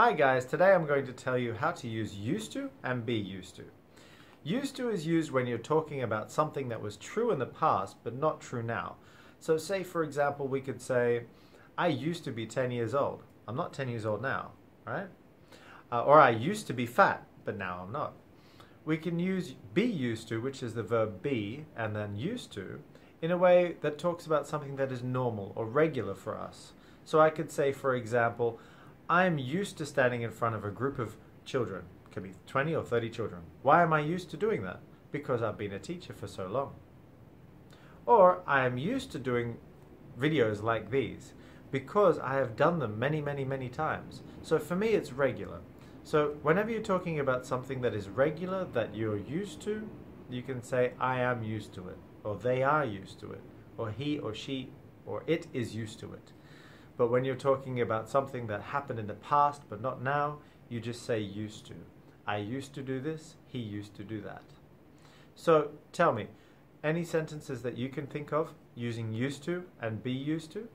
Hi guys, today I'm going to tell you how to use used to and be used to. Used to is used when you're talking about something that was true in the past but not true now. So say for example we could say, I used to be 10 years old. I'm not 10 years old now, right? Uh, or I used to be fat, but now I'm not. We can use be used to, which is the verb be, and then used to, in a way that talks about something that is normal or regular for us. So I could say, for example, I'm used to standing in front of a group of children. It could be 20 or 30 children. Why am I used to doing that? Because I've been a teacher for so long. Or I am used to doing videos like these because I have done them many, many, many times. So for me, it's regular. So whenever you're talking about something that is regular, that you're used to, you can say, I am used to it, or they are used to it, or he or she or it is used to it. But when you're talking about something that happened in the past but not now, you just say used to. I used to do this, he used to do that. So tell me, any sentences that you can think of using used to and be used to?